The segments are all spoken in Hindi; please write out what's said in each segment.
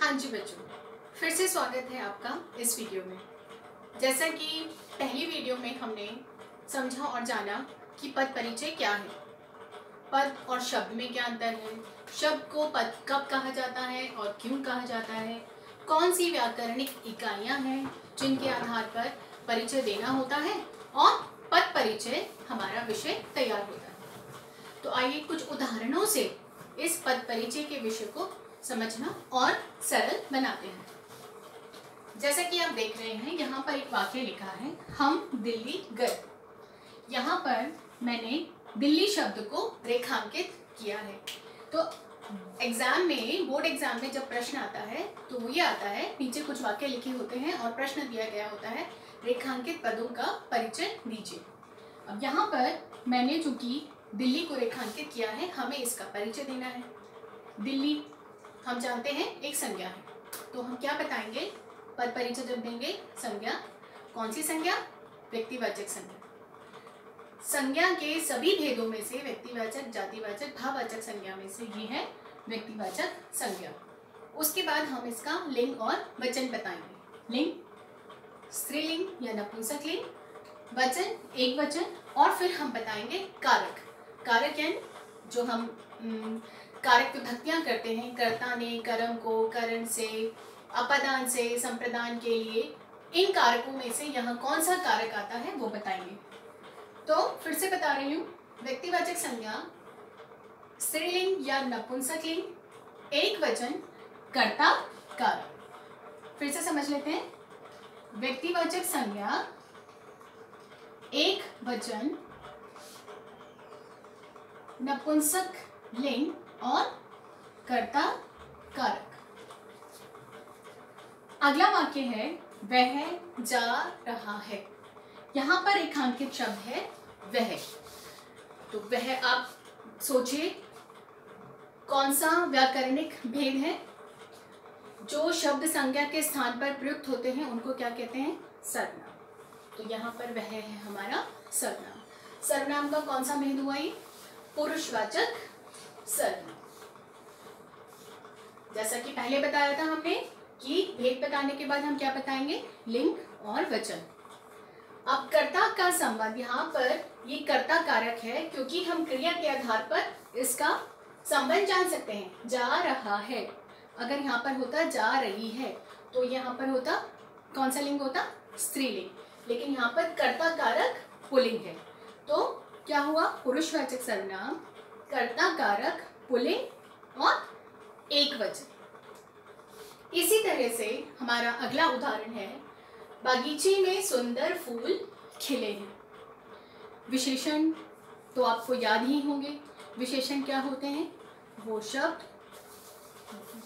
हाँ जी, बच्चों। फिर से स्वागत है आपका इस वीडियो में। जैसा कि पहली वीडियो में हमने समझा और जाना कि पद परिचय क्या है। पद और शब्द में क्या अंतर है? शब्द को पद कब कहा जाता है और क्यों कहा जाता है? कौन सी व्याकरणिक इकाइयाँ हैं जिनके आधार पर परिचय देना होता है और पद परिचय हमारा विषय तैयार होता है? तो आइए कुछ उदाहरणों से इस पद परिचय के विषय को समझना और सरल बनाते हैं। जैसा कि आप देख रहे हैं, यहाँ पर एक वाक्य लिखा है, हम दिल्ली गए। यहाँ पर मैंने दिल्ली शब्द को रेखांकित किया है। तो एग्ज़ाम में बोर्ड एग्ज़ाम में जब प्रश्न आता है तो वो ये आता है, नीचे कुछ वाक्य लिखे होते हैं और प्रश्न दिया गया होता है, रेखांकित पदों का परिचय दीजिए। अब यहाँ पर मैंने चूँकि दिल्ली को रेखांकित किया है, हमें इसका परिचय देना है। दिल्ली हम जानते हैं एक संज्ञा है। तो हम क्या बताएँगे? पद परिचय जब देंगे, संज्ञा। कौन सी संज्ञा? व्यक्तिवाचक संज्ञा। संज्ञा के सभी भेदों में से व्यक्तिवाचक, जातिवाचक, भाववाचक संज्ञा में से ये है व्यक्तिवाचक संज्ञा। उसके बाद हम इसका लिंग और वचन बताएँगे। लिंग, स्त्रीलिंग या नपुंसक लिंग, वचन, एक वचन, और फिर हम बताएँगे कारक। कारक यानी जो हम कारक विभक्तियाँ करते हैं कर्ता ने कर्म को, करण से, अपदान से, संप्रदान के लिए। इन कारकों में से यहाँ कौन सा कारक आता है, वो बताएँगे तो फिर से बता रही हूँ, व्यक्तिवाचक संज्ञा, स्त्रीलिंग या नपुंसक लिंग एक वचन, कर्ता, कारक। फिर से समझ लेते हैं। व्यक्तिवाचक संज्ञा, एक वचन नपुंसक लिंग और कर्ता कारक। अगला वाक्य है, वह जा रहा है। यहाँ पर रेखांकित शब्द है, वह। तो वह, आप सोचिए, कौन सा व्याकरणिक भेद है? जो शब्द संज्ञा के स्थान पर प्रयुक्त होते हैं, उनको क्या कहते हैं? सर्वनाम। तो यहाँ पर वह है हमारा सर्वनाम। सर्वनाम का कौन सा भेद हुआ पुरुषवाचक सर्वनाम जैसा कि पहले बताया था हमने कि भेद बताने के बाद हम क्या बताएँगे? लिंग और वचन। अब कर्ता का संबंध यहाँ पर ये कर्ता कारक है, क्योंकि हम क्रिया के आधार पर इसका संबंध जान सकते हैं। जा रहा है। अगर यहाँ पर होता जा रही है तो यहाँ पर होता कौन सा लिंग होता? स्त्रीलिंग लेकिन यहाँ पर कर्ता कारक पुलिंग है। तो क्या हुआ? पुरुषवाचक सर्वनाम कर्ता कारक पुलिंग और एक वचन इसी तरह से हमारा अगला उदाहरण है, बागीचे में सुंदर फूल खिले हैं। विशेषण तो आपको याद ही होंगे। विशेषण क्या होते हैं? वो शब्द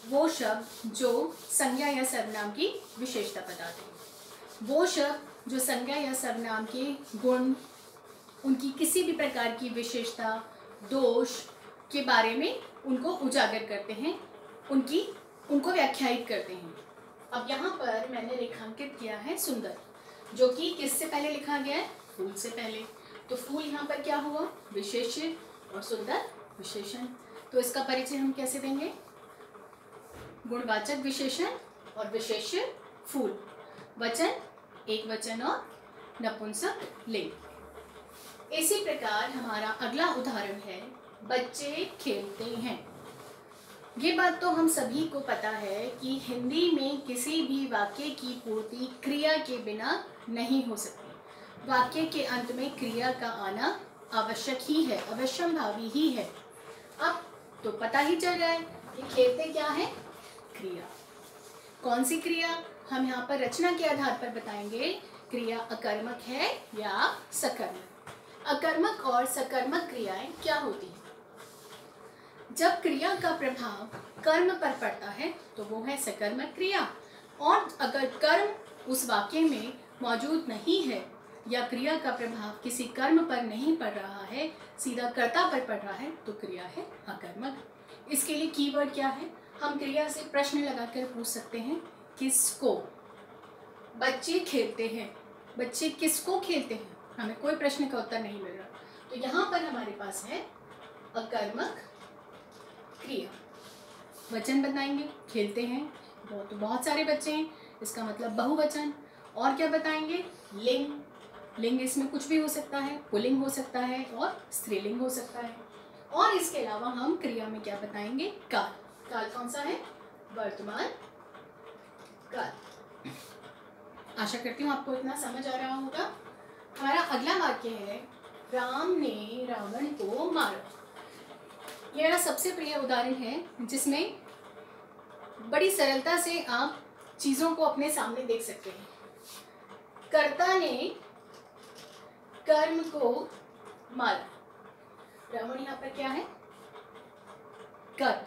वो शब्द जो संज्ञा या सर्वनाम की विशेषता बताते हैं। वो शब्द जो संज्ञा या सर्वनाम के गुण, उनकी किसी भी प्रकार की विशेषता दोष के बारे में उनको उजागर करते हैं, उनकी, उनको व्याख्यायित करते हैं। अब यहाँ पर मैंने रेखांकित किया है सुंदर, जो कि किससे पहले लिखा गया है? फूल से पहले। तो फूल यहाँ पर क्या हुआ? विशेष्य और सुंदर विशेषण। तो इसका परिचय हम कैसे देंगे? गुणवाचक विशेषण और विशेष्य फूल। वचन, एक वचन और नपुंसक लिंग। इसी प्रकार हमारा अगला उदाहरण है, बच्चे खेलते हैं। ये बात तो हम सभी को पता है कि हिंदी में किसी भी वाक्य की पूर्ति क्रिया के बिना नहीं हो सकती। वाक्य के अंत में क्रिया का आना आवश्यक ही है अवश्यम भावी ही है। अब तो पता ही चल रहा है कि खेलते क्या है? क्रिया। कौन सी क्रिया? हम यहाँ पर रचना के आधार पर बताएँगे, क्रिया अकर्मक है या सकर्मक। अकर्मक और सकर्मक क्रियाएँ क्या होती हैं? जब क्रिया का प्रभाव कर्म पर पड़ता है तो वो है सकर्मक क्रिया। और अगर कर्म उस वाक्य में मौजूद नहीं है, या क्रिया का प्रभाव किसी कर्म पर नहीं पड़ रहा है, सीधा कर्ता पर पड़ रहा है तो क्रिया है अकर्मक। इसके लिए कीवर्ड क्या है? हम क्रिया से प्रश्न लगाकर पूछ सकते हैं, किसको? बच्चे खेलते हैं। बच्चे किसको खेलते हैं? हमें कोई प्रश्न का उत्तर नहीं मिल रहा। तो यहाँ पर हमारे पास है अकर्मक क्रिया। वचन बताएँगे, खेलते हैं। बहुत तो बहुत सारे बच्चे हैं, इसका मतलब बहुवचन। और क्या बताएँगे? लिंग। लिंग इसमें कुछ भी हो सकता है, पुलिंग हो सकता है और स्त्रीलिंग हो सकता है। और इसके अलावा हम क्रिया में क्या बताएँगे? काल। काल कौन सा है? वर्तमान काल। आशा करती हूँ आपको इतना समझ आ रहा होगा। हमारा अगला वाक्य है, राम ने रावण को मारा। ये मेरा सबसे प्रिय उदाहरण है, जिसमें बड़ी सरलता से आप चीज़ों को अपने सामने देख सकते हैं। कर्ता ने कर्म को मारा। रावण यहाँ पर क्या है? कर।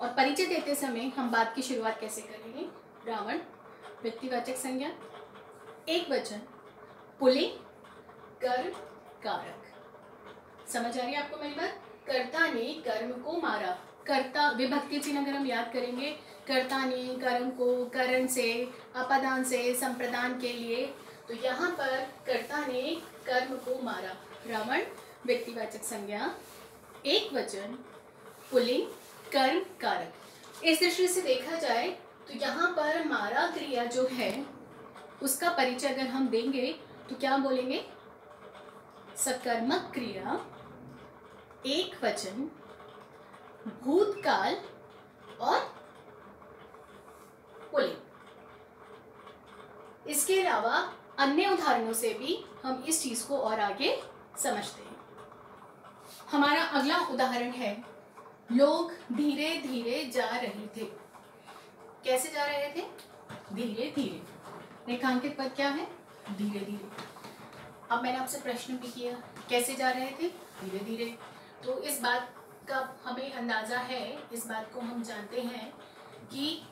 और परिचय देते समय हम बात की शुरुआत कैसे करेंगे? रावण, व्यक्तिवाचक संज्ञा, एक वचन। पुलिंग, कर्म, कारक। समझ आ रही है आपको मेरी बात? कर्ता ने कर्म को मारा। कर्ता विभक्ति चिन्ह अगर हम याद करेंगे। कर्ता ने कर्म को करण से, अपदान से, संप्रदान के लिए तो यहाँ पर कर्ता ने कर्म को मारा। रावण व्यक्तिवाचक संज्ञा। एक वचन, पुलिंग, कर्म, कारक। इस दृष्टि से देखा जाए तो यहाँ पर मारा क्रिया जो है, उसका परिचय अगर हम देंगे तो क्या बोलेंगे? सकर्मक क्रिया, एक वचन, भूतकाल और पुलिंग। इसके अलावा अन्य उदाहरणों से भी हम इस चीज़ को और आगे समझते हैं। हमारा अगला उदाहरण है, लोग धीरे धीरे जा रहे थे। कैसे जा रहे थे? धीरे धीरे। रेखांकित पद क्या है? धीरे धीरे। अब मैंने आपसे प्रश्न भी किया, कैसे जा रहे थे? धीरे धीरे। तो इस बात का हमें अंदाज़ा है, इस बात को हम जानते हैं कि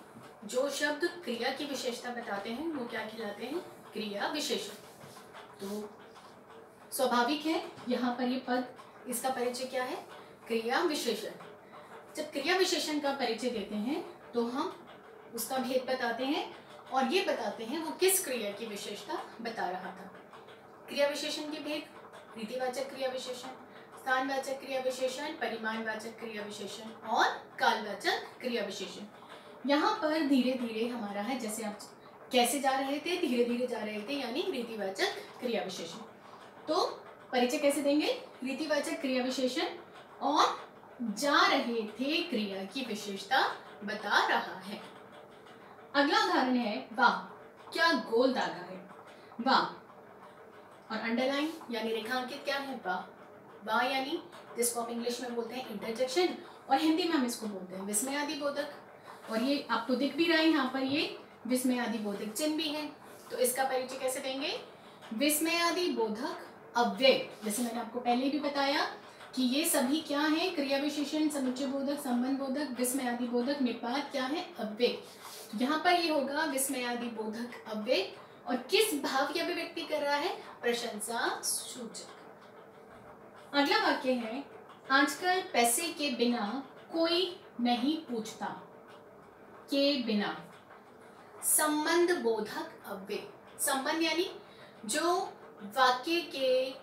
जो शब्द क्रिया की विशेषता बताते हैं, वो क्या खिलाते हैं? क्रिया विशेषण। तो स्वाभाविक है, यहाँ पर ये पद, इसका परिचय क्या है? क्रिया विशेषण। जब क्रिया विशेषण का परिचय देते हैं तो हम उसका भेद बताते हैं और ये बताते हैं वो किस क्रिया की विशेषता बता रहा था। क्रिया विशेषण के भेद, रीतिवाचक क्रिया विशेषण, स्थानवाचक क्रिया विशेषण, परिमाणवाचक क्रिया विशेषण और कालवाचक क्रिया विशेषण। यहाँ पर धीरे धीरे हमारा है, जैसे आप कैसे जा रहे थे धीरे धीरे जा रहे थे, यानी रीतिवाचक क्रिया विशेषण। तो परिचय कैसे देंगे? रीतिवाचक क्रिया विशेषण और जा रहे थे क्रिया की विशेषता बता रहा है। अगला उदाहरण है वाह, क्या गोल दागा है? वाह, और अंडरलाइन यानी रेखांकित क्या है? वाह वाह यानी जिसको आप इंग्लिश में बोलते हैं इंटरजेक्शन और हिंदी में हम इसको बोलते हैं विस्मय आदि बोधक। और ये आपको दिख भी रहा है यहाँ पर, ये विस्मय आदि बोधक चिन्ह भी है। तो इसका परिचय कैसे देंगे? विस्मय आदि बोधक अव्यय। जैसे मैंने आपको पहले भी बताया कि ये सभी क्या है? क्रिया विशेषण समुच्चय बोधक, संबंध बोधक विस्मय आदि बोधक, निपात क्या है? अव्यय। यहाँ पर ये होगा विस्मयादि बोधक अव्यय, और किस भाव की अभिव्यक्ति कर रहा है? प्रशंसा सूचक। अगला वाक्य है, आजकल पैसे के बिना कोई नहीं पूछता। के बिना। संबंध बोधक अव्यय। संबंध यानी जो वाक्य के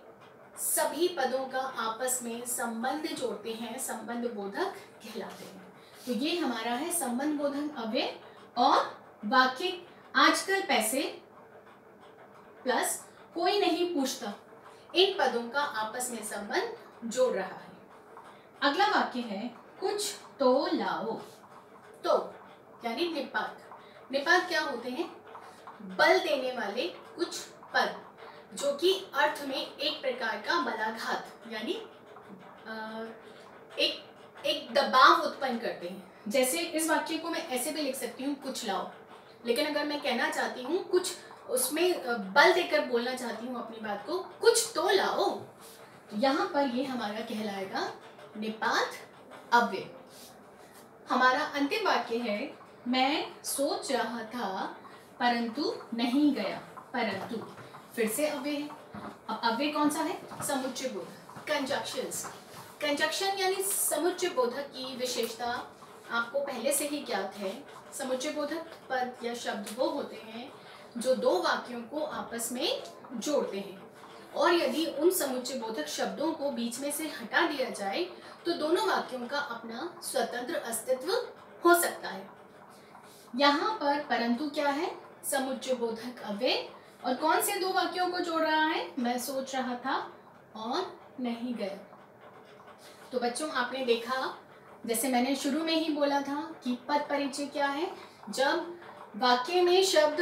सभी पदों का आपस में संबंध जोड़ते हैं, संबंध बोधक कहलाते हैं। तो ये हमारा है संबंध बोधक अव्यय। और वाक्य आजकल पैसे प्लस कोई नहीं पूछता। इन पदों का आपस में संबंध जोड़ रहा है। अगला वाक्य है, कुछ तो लाओ। तो यानी निपात। निपात क्या होते हैं? बल देने वाले कुछ पद, जो कि अर्थ में एक प्रकार का बलाघात, यानी एक एक दबाव उत्पन्न करते हैं। जैसे इस वाक्य को मैं ऐसे भी लिख सकती हूँ, कुछ लाओ। लेकिन अगर मैं कहना चाहती हूँ, कुछ उसमें बल देकर बोलना चाहती हूँ अपनी बात को, कुछ तो लाओ। तो यहाँ पर ये हमारा कहलाएगा निपात अव्यय। हमारा अंतिम वाक्य है, मैं सोच रहा था, परंतु नहीं गया। परंतु, फिर से अव्यय है। अब कौन सा है? समुच्चय बोधक कंजक्शंस कंजक्शन यानी समुच्चय बोधक की विशेषता आपको पहले से ही ज्ञात है समुच्चय बोधक पद या शब्द वो होते हैं जो दो वाक्यों को आपस में जोड़ते हैं। और यदि उन समुच्चय बोधक शब्दों को बीच में से हटा दिया जाए तो दोनों वाक्यों का अपना स्वतंत्र अस्तित्व हो सकता है। यहाँ पर परंतु क्या है? समुच्चय बोधक अव्यय। और कौन से दो वाक्यों को जोड़ रहा है? मैं सोच रहा था और नहीं गया। तो बच्चों, आपने देखा जैसे मैंने शुरू में ही बोला था कि पद परिचय क्या है? जब वाक्य में शब्द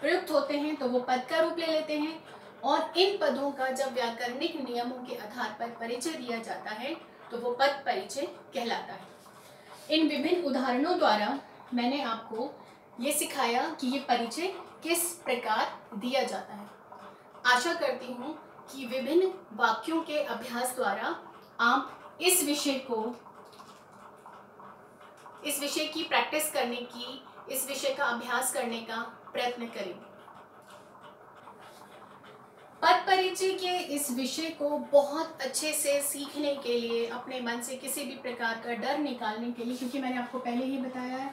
प्रयुक्त होते हैं तो वो पद का रूप ले लेते हैं और इन पदों का जब व्याकरणिक नियमों के आधार पर परिचय दिया जाता है तो वो पद परिचय कहलाता है। इन विभिन्न उदाहरणों द्वारा मैंने आपको ये सिखाया कि ये परिचय किस प्रकार दिया जाता है। आशा करती हूँ कि विभिन्न वाक्यों के अभ्यास द्वारा आप इस विषय को इस विषय की प्रैक्टिस करने की, इस विषय का अभ्यास करने का प्रयत्न करें। पद परिचय के इस विषय को बहुत अच्छे से सीखने के लिए, अपने मन से किसी भी प्रकार का डर निकालने के लिए, क्योंकि मैंने आपको पहले ही बताया है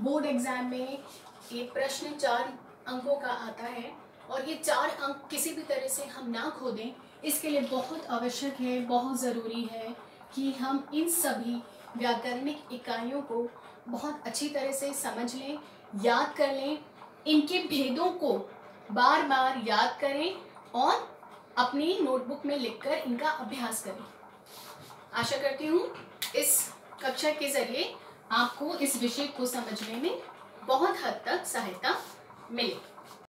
बोर्ड एग्ज़ाम में ये प्रश्न चार अंकों का आता है और ये चार अंक किसी भी तरह से हम ना खो दें इसके लिए बहुत आवश्यक है, बहुत ज़रूरी है कि हम इन सभी व्याकरणिक इकाइयों को बहुत अच्छी तरह से समझ लें, याद कर लें, इनके भेदों को बार बार याद करें और अपनी नोटबुक में लिखकर इनका अभ्यास करें। आशा करती हूँ इस कक्षा के ज़रिए आपको इस विषय को समझने में बहुत हद तक सहायता मिले।